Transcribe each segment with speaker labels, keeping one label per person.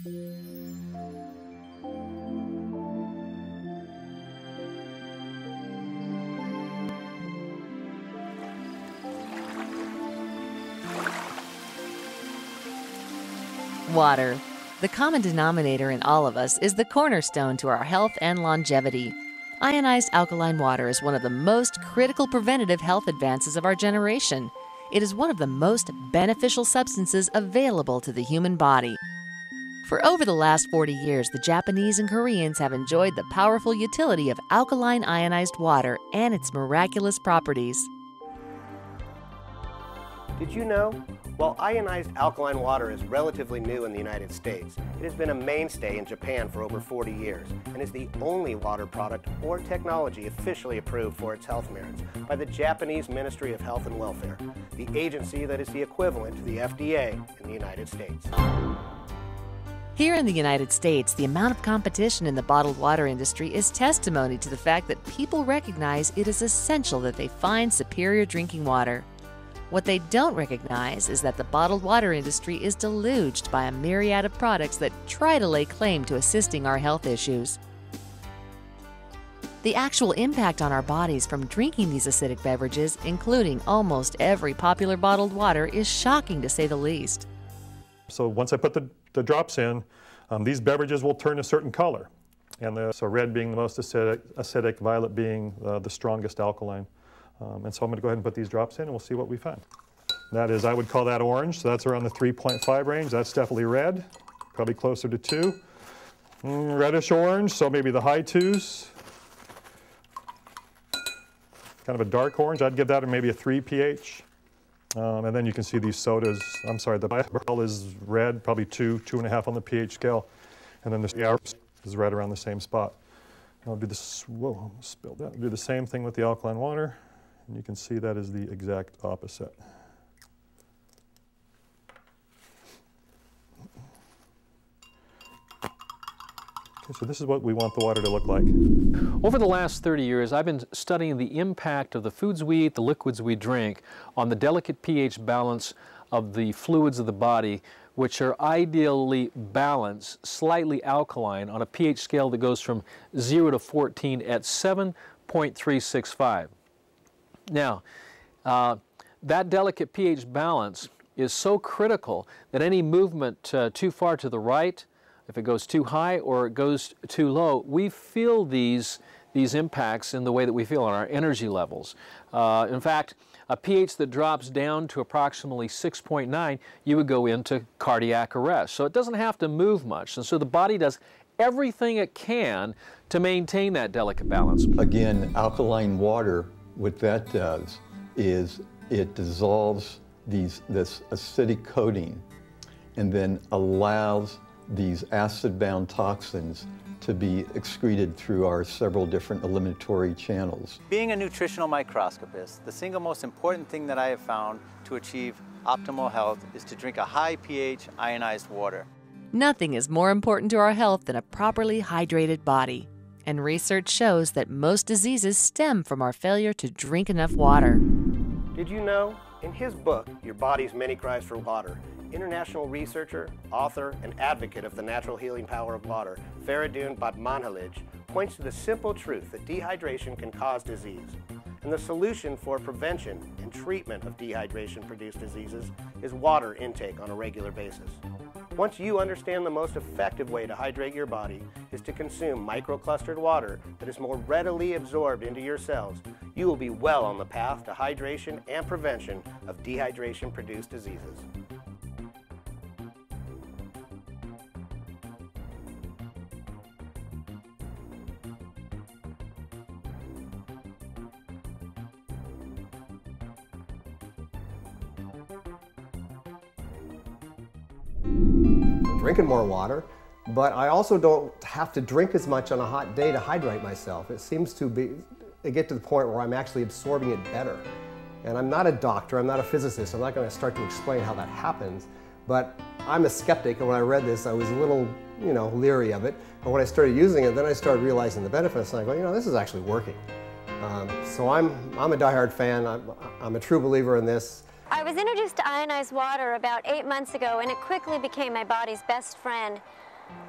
Speaker 1: Water. The common denominator in all of us is the cornerstone to our health and longevity. Ionized alkaline water is one of the most critical preventative health advances of our generation. It is one of the most beneficial substances available to the human body. For over the last 40 years, the Japanese and Koreans have enjoyed the powerful utility of alkaline ionized water and its miraculous properties.
Speaker 2: Did you know? While ionized alkaline water is relatively new in the United States, it has been a mainstay in Japan for over 40 years and is the only water product or technology officially approved for its health merits by the Japanese Ministry of Health and Welfare, the agency that is the equivalent to the FDA in the United States.
Speaker 1: Here in the United States, the amount of competition in the bottled water industry is testimony to the fact that people recognize it is essential that they find superior drinking water. What they don't recognize is that the bottled water industry is deluged by a myriad of products that try to lay claim to assisting our health issues. The actual impact on our bodies from drinking these acidic beverages, including almost every popular bottled water, is shocking to say the least.
Speaker 3: So once I put the, the drops in, um, these beverages will turn a certain color. And the, so red being the most acidic, acidic violet being uh, the strongest alkaline. Um, and so I'm going to go ahead and put these drops in and we'll see what we find. That is, I would call that orange, so that's around the 3.5 range. That's definitely red, probably closer to 2. Mm, reddish orange, so maybe the high 2s. Kind of a dark orange, I'd give that maybe a 3 pH. Um, and then you can see these sodas, I'm sorry, the barrel is red, probably 2, 2.5 on the pH scale. And then the sour is right around the same spot. I'll do this, whoa, spilled that. I'll do the same thing with the alkaline water. And you can see that is the exact opposite. So this is what we want the water to look like.
Speaker 4: Over the last 30 years, I've been studying the impact of the foods we eat, the liquids we drink, on the delicate pH balance of the fluids of the body, which are ideally balanced, slightly alkaline, on a pH scale that goes from 0 to 14 at 7.365. Now, uh, that delicate pH balance is so critical that any movement uh, too far to the right, if it goes too high or it goes too low, we feel these, these impacts in the way that we feel on our energy levels. Uh, in fact, a pH that drops down to approximately 6.9, you would go into cardiac arrest. So it doesn't have to move much. And so the body does everything it can to maintain that delicate balance.
Speaker 5: Again, alkaline water what that does is it dissolves these, this acidic coating and then allows these acid-bound toxins to be excreted through our several different eliminatory channels.
Speaker 6: Being a nutritional microscopist, the single most important thing that I have found to achieve optimal health is to drink a high pH ionized water.
Speaker 1: Nothing is more important to our health than a properly hydrated body and research shows that most diseases stem from our failure to drink enough water.
Speaker 2: Did you know? In his book, Your Body's Many Cries for Water, international researcher, author, and advocate of the natural healing power of water, Fereydoon Batmanghelidj, points to the simple truth that dehydration can cause disease. And the solution for prevention and treatment of dehydration-produced diseases is water intake on a regular basis. Once you understand the most effective way to hydrate your body is to consume microclustered water that is more readily absorbed into your cells, you will be well on the path to hydration and prevention of dehydration-produced diseases.
Speaker 7: Drinking more water, but I also don't have to drink as much on a hot day to hydrate myself. It seems to be, get to the point where I'm actually absorbing it better. And I'm not a doctor, I'm not a physicist, I'm not going to start to explain how that happens, but I'm a skeptic, and when I read this, I was a little, you know, leery of it. But when I started using it, then I started realizing the benefits, and I go, you know, this is actually working. Um, so I'm, I'm a diehard fan, I'm, I'm a true believer in this.
Speaker 8: I was introduced to ionized water about eight months ago and it quickly became my body's best friend.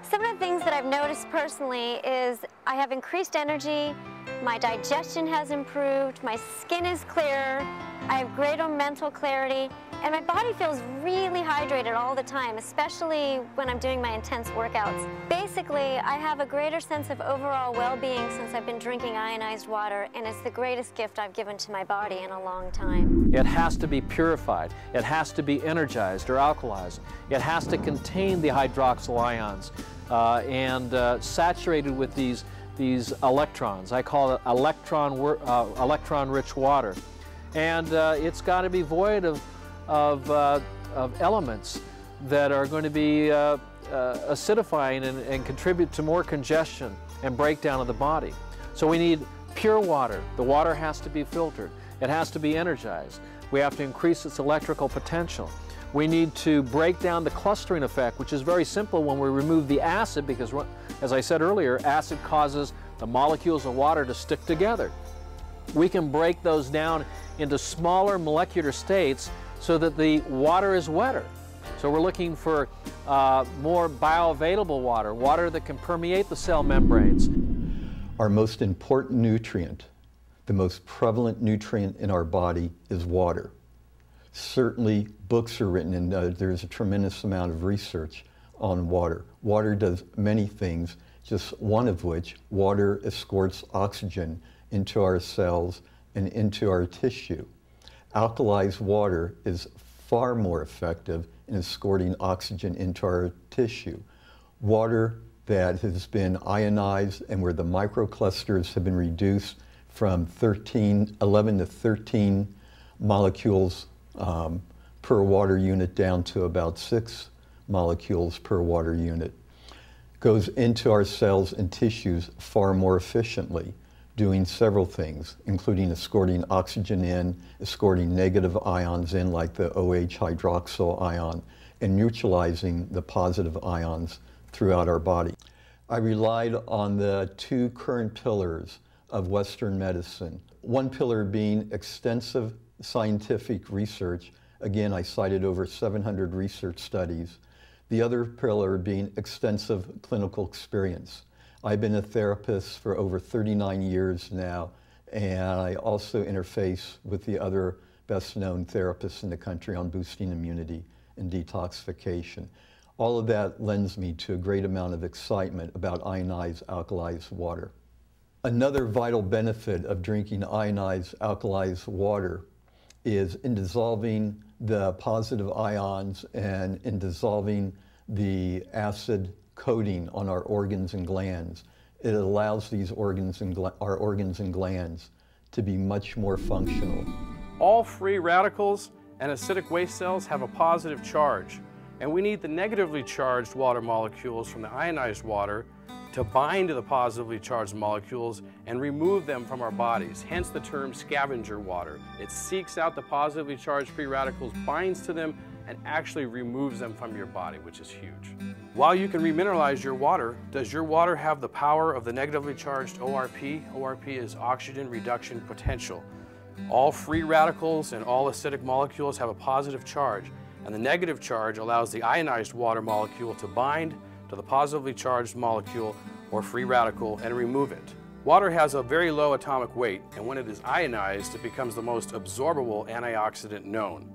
Speaker 8: Some of the things that I've noticed personally is I have increased energy, my digestion has improved, my skin is clearer, I have greater mental clarity, and my body feels really hydrated all the time, especially when I'm doing my intense workouts. Basically, I have a greater sense of overall well-being since I've been drinking ionized water, and it's the greatest gift I've given to my body in a long time.
Speaker 4: It has to be purified. It has to be energized or alkalized. It has to contain the hydroxyl ions uh, and uh, saturated with these, these electrons. I call it electron, uh, electron-rich water. And uh, it's got to be void of of, uh, of elements that are going to be uh, uh, acidifying and, and contribute to more congestion and breakdown of the body. So we need pure water. The water has to be filtered. It has to be energized. We have to increase its electrical potential. We need to break down the clustering effect, which is very simple when we remove the acid because, as I said earlier, acid causes the molecules of water to stick together. We can break those down into smaller molecular states so that the water is wetter. So we're looking for uh, more bioavailable water, water that can permeate the cell membranes.
Speaker 5: Our most important nutrient, the most prevalent nutrient in our body is water. Certainly books are written and uh, there's a tremendous amount of research on water. Water does many things, just one of which, water escorts oxygen into our cells and into our tissue alkalized water is far more effective in escorting oxygen into our tissue. Water that has been ionized and where the microclusters have been reduced from 13, 11 to 13 molecules um, per water unit down to about six molecules per water unit goes into our cells and tissues far more efficiently doing several things, including escorting oxygen in, escorting negative ions in, like the OH hydroxyl ion, and neutralizing the positive ions throughout our body. I relied on the two current pillars of Western medicine. One pillar being extensive scientific research. Again, I cited over 700 research studies. The other pillar being extensive clinical experience. I've been a therapist for over 39 years now, and I also interface with the other best known therapists in the country on boosting immunity and detoxification. All of that lends me to a great amount of excitement about ionized alkalized water. Another vital benefit of drinking ionized alkalized water is in dissolving the positive ions and in dissolving the acid coating on our organs and glands. It allows these organs and our organs and glands to be much more functional.
Speaker 9: All free radicals and acidic waste cells have a positive charge, and we need the negatively charged water molecules from the ionized water to bind to the positively charged molecules and remove them from our bodies, hence the term scavenger water. It seeks out the positively charged free radicals, binds to them, and actually removes them from your body, which is huge. While you can remineralize your water, does your water have the power of the negatively charged ORP? ORP is oxygen reduction potential. All free radicals and all acidic molecules have a positive charge, and the negative charge allows the ionized water molecule to bind to the positively charged molecule or free radical and remove it. Water has a very low atomic weight, and when it is ionized, it becomes the most absorbable antioxidant known.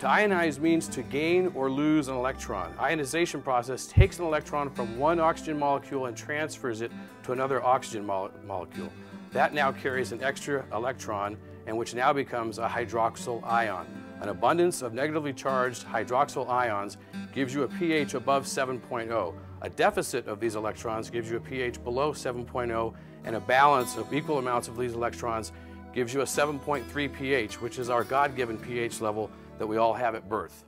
Speaker 9: To ionize means to gain or lose an electron. Ionization process takes an electron from one oxygen molecule and transfers it to another oxygen mo molecule. That now carries an extra electron and which now becomes a hydroxyl ion. An abundance of negatively charged hydroxyl ions gives you a pH above 7.0. A deficit of these electrons gives you a pH below 7.0 and a balance of equal amounts of these electrons gives you a 7.3 pH, which is our God-given pH level that we all have at birth.